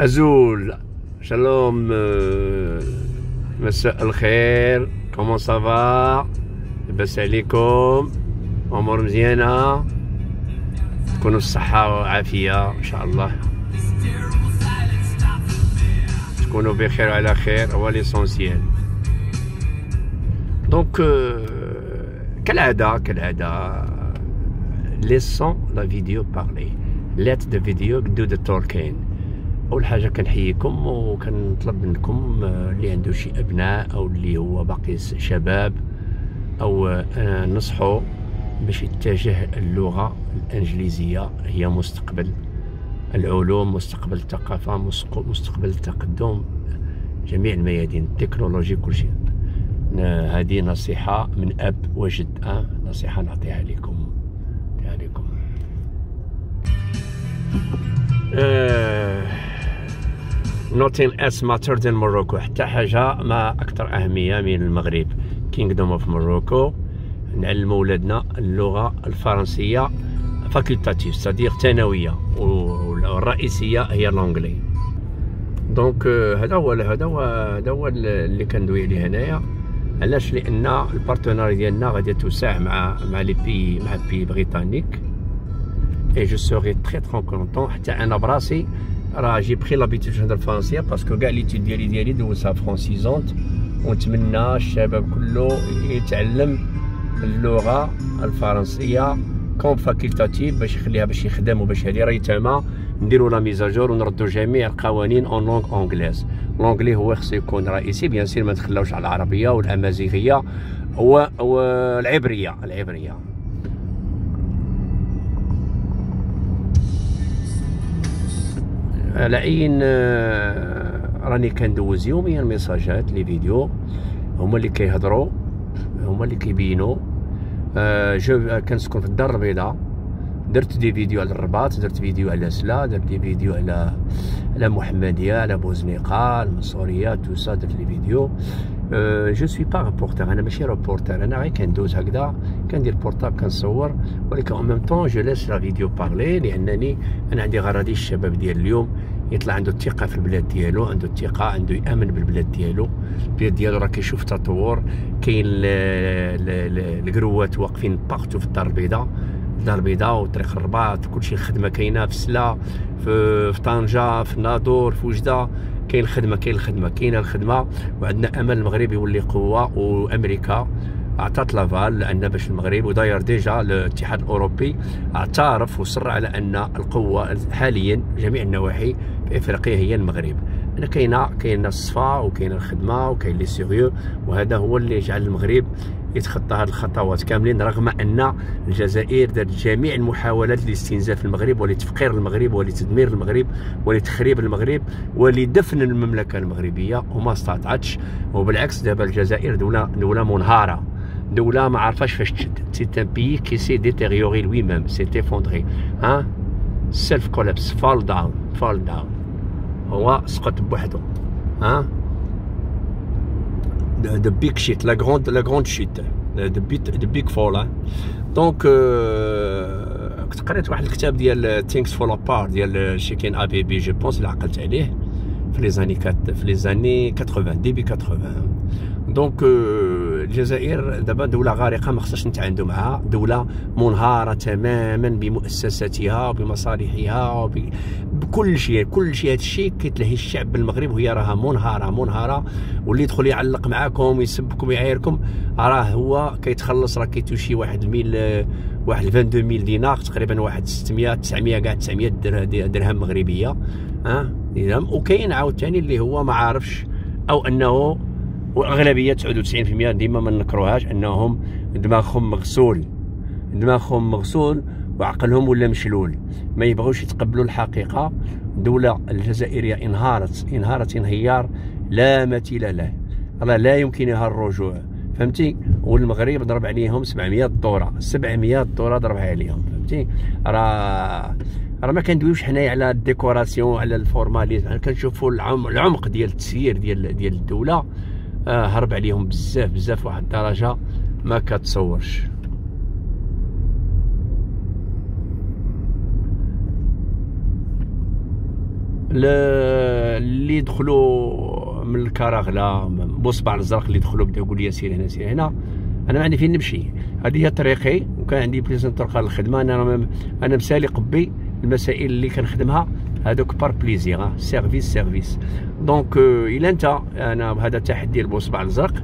أزول שלום آه، مساء الخير comment ça va لاباس عليكم امور مزيانه تكونوا بالصحه والعافيه ان شاء الله تكونوا بخير وعلى خير هو l'essentiel donc كالعاده كالعاده laissons la vidéo parler let the video do the talking أول حاجة كنحييكم وكنطلب منكم آه، اللي عنده شي أبناء أو اللي هو باقي شباب أو آه، نصحو باش يتجه اللغة الإنجليزية. هي مستقبل العلوم مستقبل الثقافة مستقبل التقدم جميع الميادين التكنولوجي كل شيء. هذه نصيحة من أب وجد أه؟ نصيحة نعطيها لكم. نعطيها لكم. أه nothing else matters than Morocco. حتى حاجة ما أكثر أهمية من المغرب Kingdom of Morocco. نعلموا ولادنا اللغة الفرنسية facultative c'est-à-dire ثانوية والرئيسية هي l'anglais دونك هذا هو هذا هو هذا هو اللي كندوي عليه هنايا علاش لأن البارتنار ديالنا غادي توسع مع مع لي بي مع بي بريطانيك اي جو سوري تري تري كونطون حتى أنا براسي راه جي بخي لابيتود نهضر الفرنسيه باسكو كاع ليتود ديالي ديالي دوزتها فرونسيزونت ونتمنى الشباب كله يتعلم اللغة الفرنسية كوم فاكولتاتيف باش يخليها باش يخدم وباش هادي راه يتما نديروا la mise à jour ونردوا جميع القوانين en langue anglaise l'anglais هو خصو يكون رئيسي bien sûr ما على العربية والأمازيغية هو العبرية. على عين آه، راني كندوز يوميا ميساجات les vidéos هما اللي كيهضروا هما اللي كيبينوا. آه، je كنسكن في الدار البيضاء. درت des vidéos على الرباط درت فيديو على سلا درت des vidéos على على محمدية على بوزنيقة المنصورية tout ça درت les vidéos. je suis pas reporter أنا ماشي reporter أنا غير كندوز هكذا. كندير portable كنصور ولكن en même temps je laisse la vidéo parler لأنني أنا عندي غرضي الشباب ديال اليوم يطلع عنده الثقة في البلاد ديالو عنده الثقة عنده يأمن بالبلاد ديالو. البلاد ديالو راه كيشوف تطور كاين الكروات واقفين باغتو في الدار البيضاء. الدار البيضاء وطريق الرباط كلشي الخدمه كاينة في سلا في, في طنجة في ناظور في وجدة. كاين الخدمة كاين الخدمة كاينة الخدمة. وعندنا أمل المغرب يولي قوة وأمريكا عطات l'aval لأن باش المغرب وداير déjà الاتحاد الأوروبي اعترف وصر على أن القوة حاليا جميع النواحي في إفريقيا هي المغرب. أنا كاينة كاينة الصفا وكاينه الخدمة وكاين لي sérieux وهذا هو اللي يجعل المغرب يتخطى هذه الخطوات كاملين رغم أن الجزائر دارت جميع المحاولات لاستنزاف المغرب ولتفقير المغرب ولتدمير المغرب ولتخريب المغرب ولدفن المملكة المغربية وما استطاعتش. وبالعكس دابا الجزائر دوله دولة منهارة. دوله ما عرفاش فاش تشد c'est un pays qui s'est détérioré lui-même s'est effondré ها self collapse fall down fall down هو سقط بوحدو ها the big shit, la grande, la grande shit, the big, the big fall. donc كنت قريت واحد الكتاب ديال Things Fall Apart ديال Chinua Achebe je pense اللي عقلت عليه. في les années في les années 80 début 80 donc الجزائر دابا دولة غارقة ما خصهاش نتعاندوا معها دولة منهارة تماما بمؤسساتها وبمصالحها بكل شيء. كل شيء. هذا الشيء كيتلهي الشعب بالمغرب وهي راها منهارة منهارة. واللي يدخل يعلق معاكم يسبكم يعايركم راه هو كيتخلص راه كيتوشي واحد الميل واحد 22 ميل دينار تقريبا واحد 600 900 كاع 900 درهم مغربية. ها؟ درهم وكاين عاوتاني اللي هو ما عارفش أو أنه واغلبيه 99% ديما ما نكروهاش أنهم دماغهم مغسول. دماغهم مغسول وعقلهم ولا مشلول. ما يبغوش يتقبلوا الحقيقة. الدولة الجزائرية انهارت انهارت انهيار لا مثيل له. راه لا يمكنها الرجوع. فهمتي؟ والمغرب ضرب عليهم 700 دوره 700 دوره ضربها عليهم. فهمتي؟ راه راه ما كندويوش حنايا على ال décoration على ال formalisme. كنشوفوا العمق ديال التسيير ديال ديال الدولة؟ آه هرب عليهم بزاف بزاف واحد الدرجة ما كتصورش. اللي يدخلوا من الكراغلة بوصبع الزرق اللي يدخلوا بدأو يقول لي سير هنا سير هنا. أنا ما عندي فين نمشي. هذه هي طريقي وكان عندي بليزون طرق للخدمه أنا أنا مسالي قبي المسائل اللي كنخدمها. هذوك بار بليزير سيرفيس سيرفيس دونك الا انت أنا بهذا التحدي البوصبع الزرق.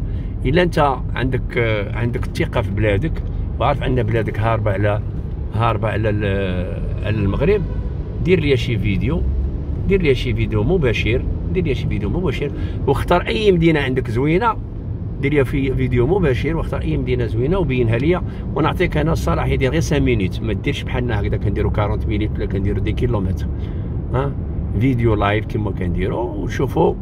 الا انت عندك عندك الثقه في بلادك. وعارف أن بلادك هاربة على هاربة على على المغرب. دير لي شي فيديو. دير لي شي فيديو مباشر. دير لي شي فيديو مباشر. واختار أي مدينة عندك زوينة. دير لي في فيديو مباشر. واختار أي مدينة زوينة وبينها ليا ونعطيك أنا الصراحة يدير غير 5 minutes ما ديرش بحالنا هكذا كنديرو 40 minutes ولا كنديرو des kilomètres. ها؟ فيديو live كما كنديرو وشوفوا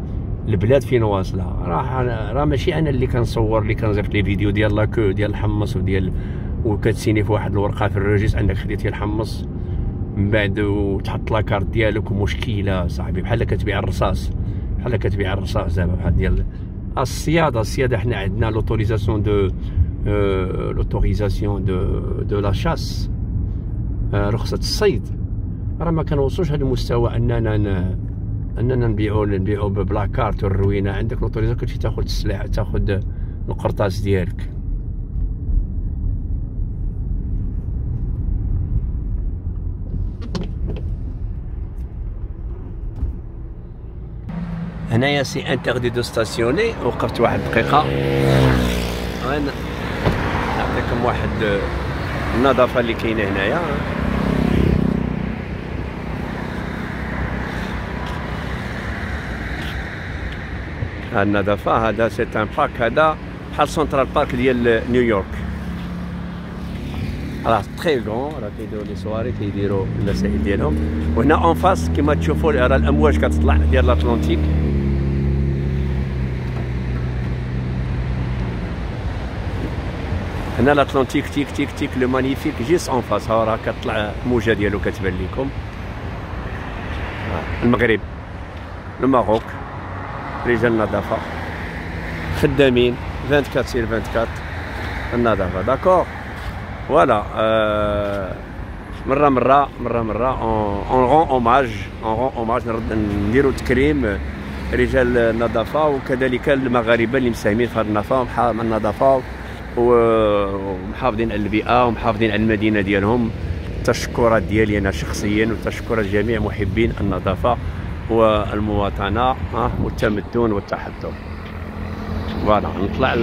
البلاد فين واصلة. راه راه ماشي أنا اللي كنصور اللي كنزيف لي فيديو ديال لاكو ديال الحمص وديال وكتسيني في واحد الورقة في الريجيس عندك خديتي الحمص. من بعد وتحط لاكارت ديالك ومشكلة صاحبي. بحال كتبيع الرصاص. بحال كتبيع الرصاص زعما بحال ديال الصيادة. الصيادة حنا عندنا لوتوريزاسيون دو لوتوريزاسيون دو دو لا شاس رخصة الصيد. راه ما كنوصلوش هذا المستوى أننا أننا نبيعوا نبيعوا ب la carte والروينة. عندك l'autorisation كتمشي تاخذ السلاح تاخذ القرطاس ديالك. هنايا c'est interdit de stationner. وقفت واحد دقيقة. غن نعطيكم واحد النظافة اللي كاينة هنايا. هاد النظافة هذا c'est un parc هذا بحال Central Park ديال نيويورك راه تخي كون راه كيديروا les soirées كيديروا المسائل ديالهم. وهنا en face كما تشوفوا راه الأمواج كتطلع ديال ال Atlantique هنا ال Atlantique تيك تيك تيك le magnifique juste en face. ها راه كطلع الموجه ديالو كتبان لكم المغرب. ال Maroc رجال النظافه خدامين 24 sur 24 النظافه d'accord voilà مرة مرة مرة مرة on rend hommage on rend hommage نرد نديرو تكريم رجال النظافة وكذلك المغاربة اللي مساهمين في هذه النظافة ومحافظين على البيئة ومحافظين على المدينة ديالهم. التشكرات ديالي أنا شخصيا وتشكرات جميع محبين النظافة. والمواطنه والتمدن والتحضر voilà نطلع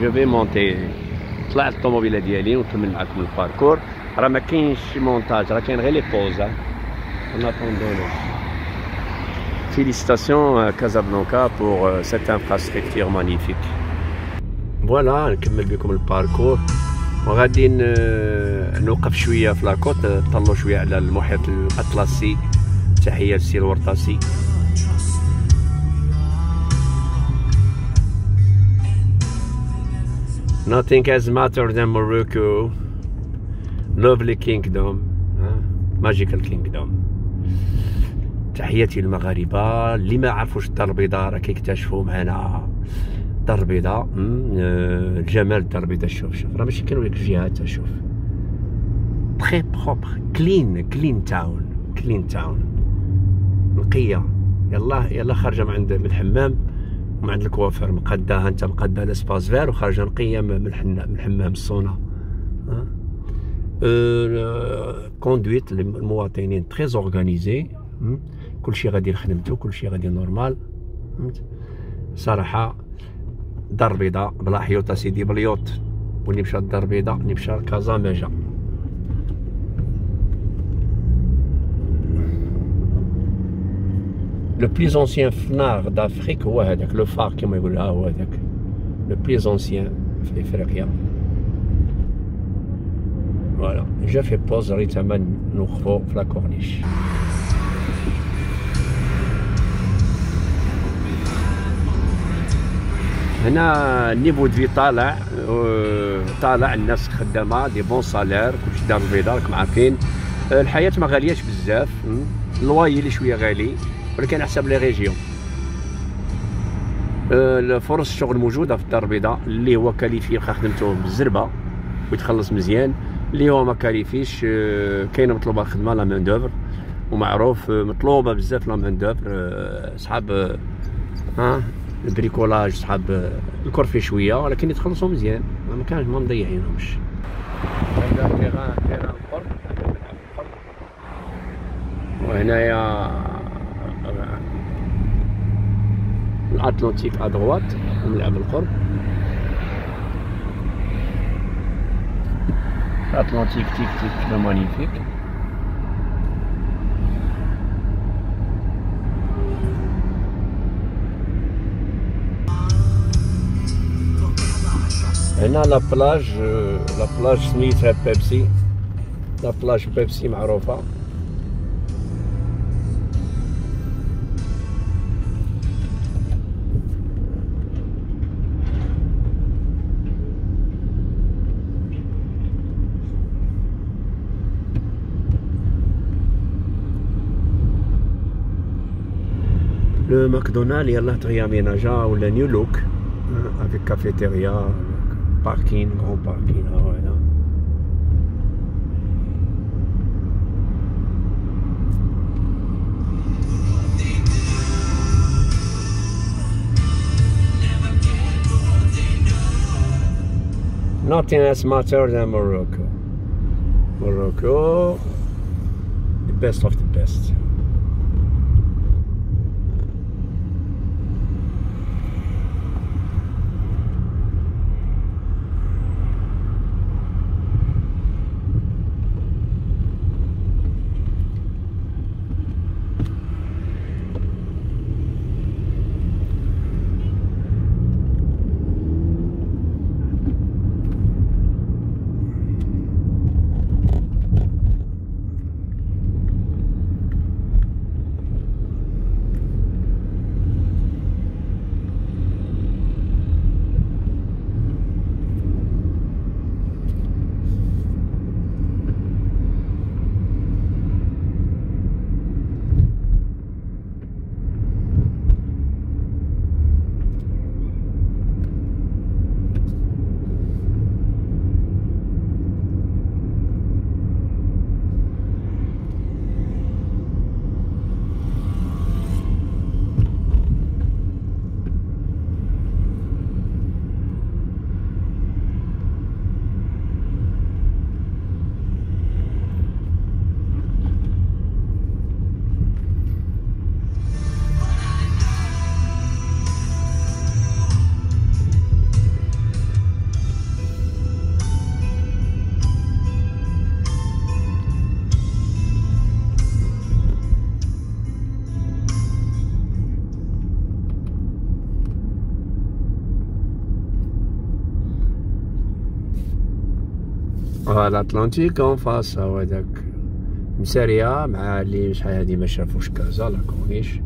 je vais monter نطلع الطوموبيله ديالي ونكمل معكم ال parcours. راه ما كاينش مونتاج راه كاين غير les pauses ناتوندونو félicitations Casablanca pour cette infrastructure magnifique voilà نكمل بكم ال parcours. وغادي نوقف شوية في la côte نطلو شوية على المحيط الأطلسي. تحية للسي الورطاسي. Nothing has mattered than Morocco. Lovely kingdom magical kingdom. تحياتي للمغاربة. اللي ما عرفوش الدار البيضاء راه كيكتشفوا معنا. الدار البيضاء الجمال الدار البيضاء شوف شوف. راه ماشي كانوا لك الجهات شوف. très propre clean clean town clean town نقيه يلا يلا خارجة من عند من الحمام ومن عند الكوافير مقداها انت مقدا l'espace vert وخارجة نقيه من الحمام ال sauna conduite المواطنين très organisée كلشي غادي لخدمتو كلشي غادي normal صراحة الدار البيضاء بلا حيوط سيدي بليوط. واللي مشى الدار البيضاء اللي مشى لكازا ماجا le plus ancien فنار d'Afrique هو هذاك le phare كما يقول هو هذاك le plus ancien في افريقيا voilà جا في بوز ريت نوقفو في la corniche هنا ال niveau de طالع طالع الناس خدامه des bons salaires كلشي دار البيضاء راكم عارفين الحياة ما غالياش بزاف الواي اللي شوية غالي ولكن على حساب les régions. فرص الشغل موجودة في الدار البيضاء اللي هو qualifié خدمته بالزربة ويتخلص مزيان اللي هو ما qualifié ش كاينة مطلوبة الخدمة la main d'œuvre ومعروف مطلوبة بزاف la main d'œuvre صحاب ها ال bricolage صحاب ال corvée شوية ولكن يتخلصوا مزيان ما كانش ما مضيعينهمش. وهنايا l'Atlantique à droite نلعب القرب. l'Atlantique تيك تيك magnifique هنا la plage la plage سميتها بيبسي la plage بيبسي معروفة. le McDonald's يلاه ت réaménagé ولا new look avec cafétéria parking grand parking ها هنا Nothing else matter than Morocco. Morocco, the best of the best. الاتلانتيك أون فاس هو هذاك مسارية مع اللي شحال هادي ما شافوش كازا لا كورنيش.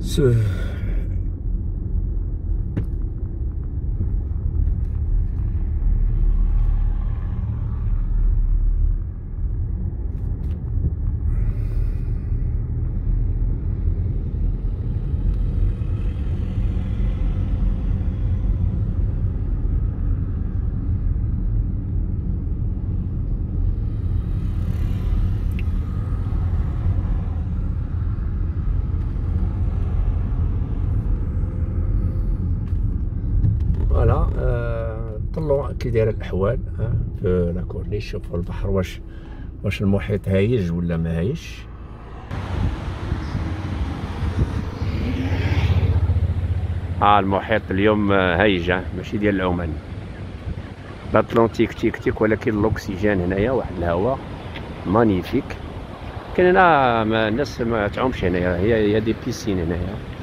طلعوا كي دايره الأحوال في la corniche شوفوا البحر واش واش المحيط هايج ولا ما هايش آه المحيط اليوم هايج ماشي ديال العمان. l'Atlantique تيك تيك ولكن الأكسجين هنايا واحد الهواء magnifique. كاين هنا الناس ما تعومش هنايا هي des piscines هنايا.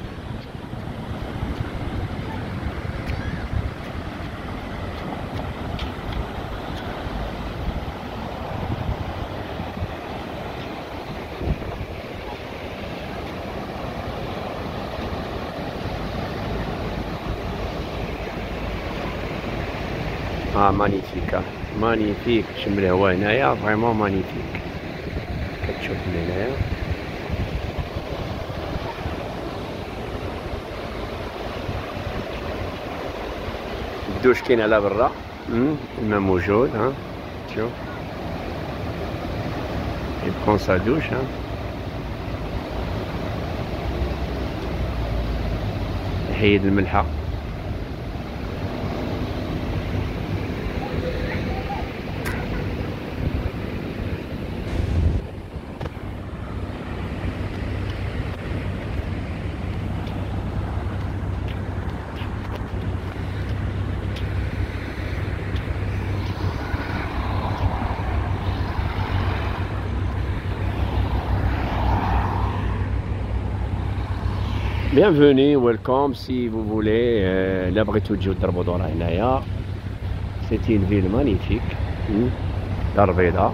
آه magnifique magnifique شم الهواء هنايا vraiment magnifique كتشوف من هنايا الدوش كاين على برا الماء موجود ها شوف prends sa douche ها يحيد الملحه Bienvenue, welcome si vous voulez euh, l'abri تجيو تضربوا دورة هنايا cité ville magnifique دار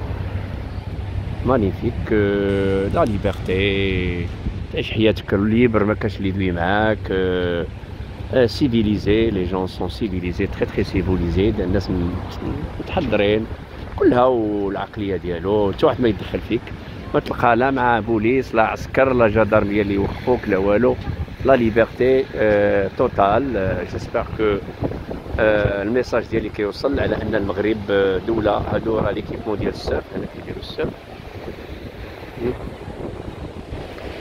magnifique euh, la liberté تعيش حياتك libre ما كاش اللي يدوي معاك civilisés les gens sont civilisés très très civilisés الناس متحضرين كلها والعقلية ديالو. حتى واحد ما يدخل فيك؟ ما تلقى لا مع بوليس لا عسكر لا جدارمية اللي يوقفوك لا والو. la liberté totale j'espère que ال message ديالي كيوصل على ان المغرب دوله هادو راه l'équipement ديال ال surf هنا كيديروا ال surf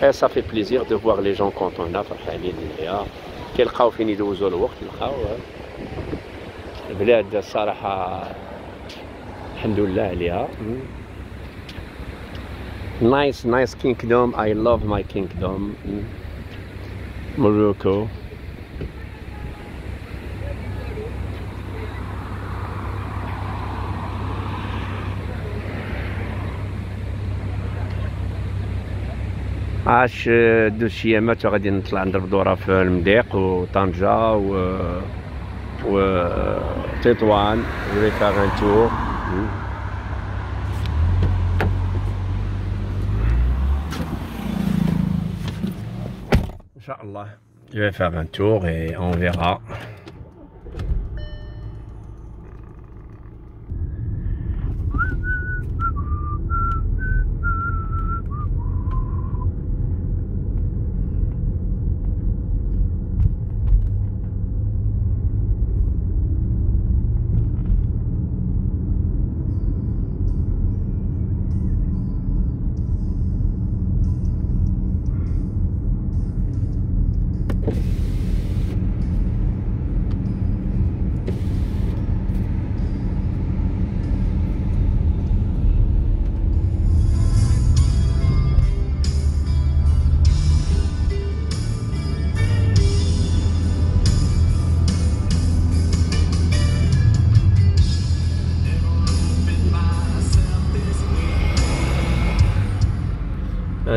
et ça fait plaisir de voir les gens contents فرحانين هنايا كيلقاو فين يدوزوا الوقت يلقاو البلاد الصراحه الحمد لله عليها nice nice kingdom i love my kingdom. Morocco. عاش دوز شي ايامات غادي نطلع نضرب دوره في المضيق وطنجة و و تطوان جو فاغ Je vais faire un tour et on verra.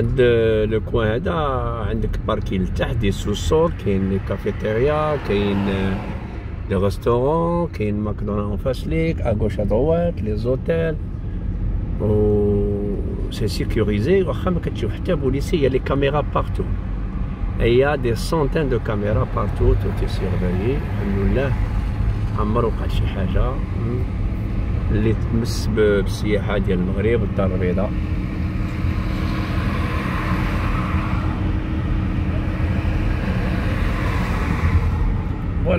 هاد le coin هذا عندك parking لتحت de sous-sol كاين cafétéria كاين les restaurants كاين McDonald's en face ليك à gauche à droite les hôtels. و c'est sécurisé واخا ما كتشوف حتى بوليسي هي les caméras partout. هي des centaines de caméras partout tout est surveillé الحمد لله عمر وقع شي حاجة اللي تمس بالسياحه ديال المغرب والدار البيضاء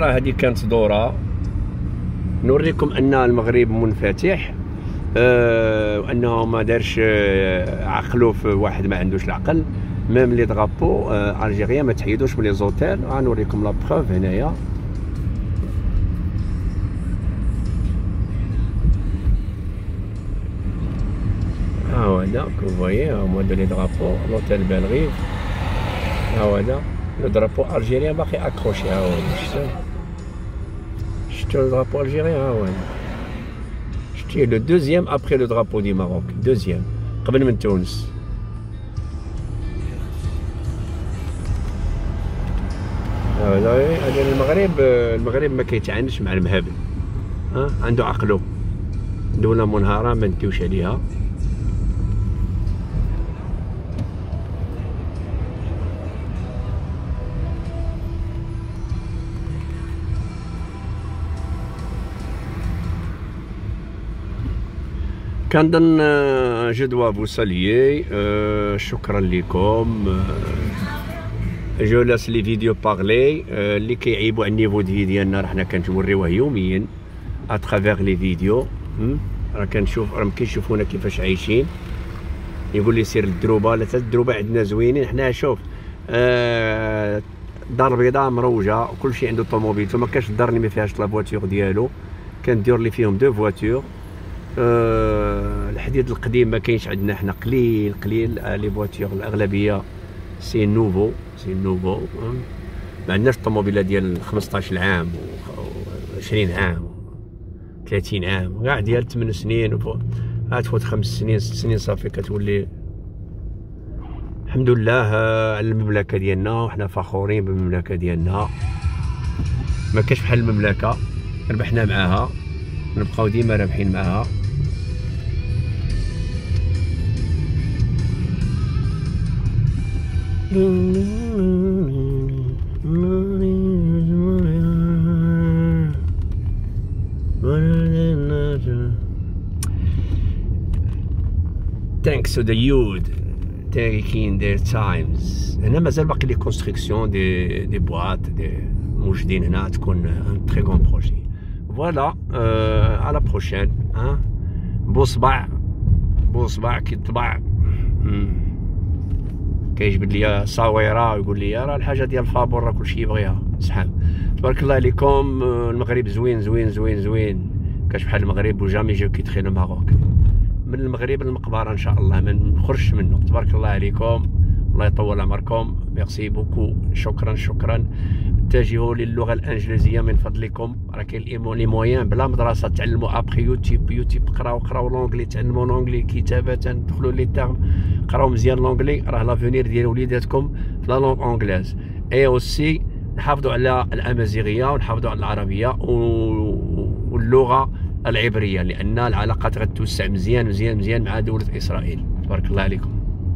voilà هذه كانت دورة. نوريكم أن المغرب منفتح. أه وأنه ما دارش آه، عقلو في واحد ما عندوش العقل. même les drapeaux أه algériens ما تحيدوش من les hôtels. غنوريكم la preuve هنايا. ها هو هذا que voyez ها هما les drapeaux l'hôtel Bellerive ها هذا le drapeau algérien باقي accroché. ها هو شفتو شفتو drapeau algérien ها هو شتي le deuxième après le drapeau du Maroc deuxième قبل من تونس المغرب المغرب ما كيتعاندش مع المهابل ها عنده عقله دولة منهارة ما نديوش عليها كنظن je dois vous saluer شكرا لكم. je laisse les vidéos parler اللي كيعيبوا على ال niveau de vie ديالنا راه حنا كنوريوه يوميا à travers les vidéos راه كنشوف راهم كيشوفونا كيفاش عايشين. يقول لي سير للدروبه لا الدروبة عندنا زوينين. حنا شوف آه الدار البيضاء مروجة وكل شيء عنده طوموبيل. فما كاش الدار اللي ما فيهاش la voiture ديالو. كاين ديور اللي فيهم deux voitures أه الحديد القديم ما كاينش عندنا حنا. قليل قليل. آه les voitures الأغلبية c'est nouveau c'est nouveau ما عندناش الطوموبيلة ديال 15 عام و 20 عام 30 عام. كاع ديال 8 سنين عاد تفوت خمس سنين ست سنين صافي كتولي. الحمد لله على المملكة ديالنا. وحنا فخورين بالمملكة ديالنا. ما كاش بحال المملكة ربحنا معاها. نبقاو ديما رابحين معاها. Thanks to the youth taking their times. هنا مازال باقي لي كونستركسيون دي دي بواط دي موجودين هنا تكون ان تري غون بروجي فوالا على بروشين ها بوصبع بوصبع كي طبع كيجبد لي صاويرة ويقول لي راه الحاجة ديال الفابور راه كلشي يبغيها. سحاب تبارك الله عليكم المغرب زوين زوين زوين زوين. كاش بحال المغرب وجامي جو كيتخي الماروك من المغرب للمقبرة إن شاء الله ما نخرجش منه. تبارك الله عليكم. الله يطول عمركم. merci beaucoup شكرا شكرا. اتجهوا للغة الإنجليزية من فضلكم. راه كاين les moyens بلا مدرسة تعلموا après YouTube YouTube قراو قراو l'anglais تعلموا l'anglais كتابة دخلوا les termes قراو مزيان l'anglais راه l'avenir ديال وليداتكم في la langue anglaise et aussi نحافظوا على الأمازيغية ونحافظوا على العربية واللغة العبرية لأن العلاقات غتوسع مزيان مزيان مزيان مع دولة إسرائيل. تبارك الله عليكم.